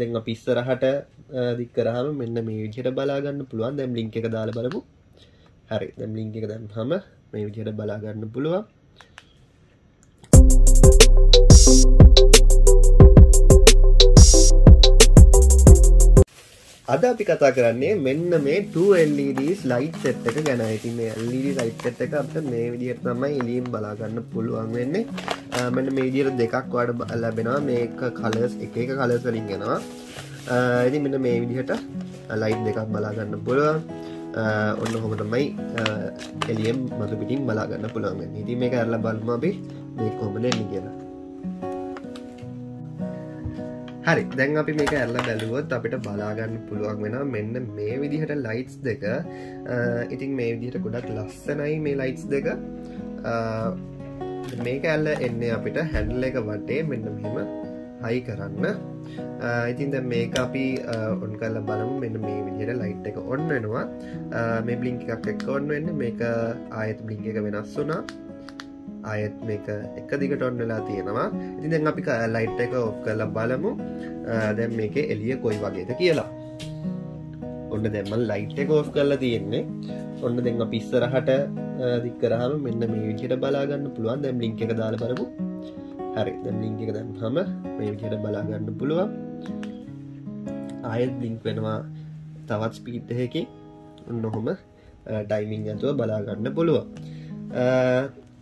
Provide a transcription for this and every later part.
දෙන්න පිස්සරහට දික්කරහම මෙන්න මේ විදිහට බලාගන්න පුළුවන්. දැම් ලිංක එක දාල බලමු. හරි. දැම් ලිංක එක දැම් හම මේ විදිහට බලාගන්න පුළුවන්. අද අපි කතා කරන්නේ මෙන්න මේ 2LEDs ලයිට් සෙට් එක ගැන. ඉතින් මේ LED ලයිට් සෙට් එක අපිට මේ විදිහට තමයි එළියෙන් බලා ගන්න පුළුවන් වෙන්නේ. මෙන්න මේ විදිහට දෙකක් වඩ ලැබෙනවා. මේක කලර්ස් එක එක කලර්ස් වලින් එනවා ඉතින් මෙන්න මේ විදිහට ලයිට් දෙකක් බලා ගන්න පුළුවන්. ඔන්න හොම තමයි එලියම් මතු පිටින් බලාගන්න පුළුවන් ඉතින් මේක ඇරලා බලම අපි. මේ කොමද එන්න කියලා. හරි දැන් අපි මේක ඇල්ල බැලුවොත් අපිට බලාගන්න පුළුවන් වෙන මෙන්න මේ විදිහට ලයිටස් දෙක. ඉතින් මේ විදිහට ගොඩක් ලස්සනයි මේ ලයිටස් දෙක. මේක ඇල්ල එන්නේ අපිට හැඩල්ල එක වටේ මෙන්න මෙම හයි කරන්න. ඉතින්ද මේක අපි ඔන් කල්ල බලමු. මෙන්න මේ විදිහට ලයිට් එක ඔන්න වෙනවා. මේ බ්ලිංක් එකක් එක්ක ඔන්න වෙන්න මේක ආයත් බ්ලිංක් එක වෙනස් වුනා අයත් මේක එක දිගට ඔන්න වෙලා තියෙනවා. ඉති දැන් අපි ලයිට් එක ඔක් කල බලමු. දැම් මේක එලිය කොයි වගේද කියලා. ඔන්න දැම්මල් ලයිට් එක ඔෆ් කරලා තියෙන්නේ. ඔන්න දෙන්න පිස්සරහට දික්කරහම මෙන්න මේ විදියට බලාගන්න පුළුවන්. දැම් ලිංක එක දාල බලමු. හරි. දැම් ලිංක එක දැම් හම මේ විදියට බලාගන්න පුළුවන්. ආයත් බ්ලිංක් වෙනවා තවත් ස්පීට්හකි නොහොම ටයිමිං ඇතුව බලාගන්න පුළුවන්.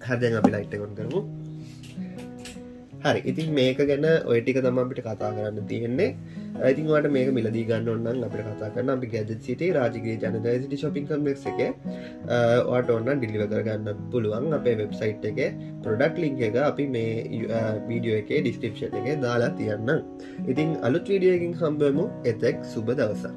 හැදැන් අපි ලයිට් කොන් කරමු. හරි ඉතින් මේක ගැන ඔයටික තම අපිට කතා කරන්න තියෙන්නේ. ඉතින්වාට මේක මිලදී ගන්න ඔන්නන් අපිට කතා කරන්න අපි ගැජ සිට රාජගේ ජනදසිට ශොපින් කම්ෙක් එක වාට ඔන්න ඩිලිව කරගන්න පුළුවන්. අපේ වෙබ්සයිට් එක ප්‍රඩක්් ලිංක එක අපි මේ වීඩියෝ එක ඩිස්ක්‍රපෂන් එක දාලා තියන්න ඉතින් අලුත් වීඩියෝකින් හම්බමු එතෙක් සුබ දවසා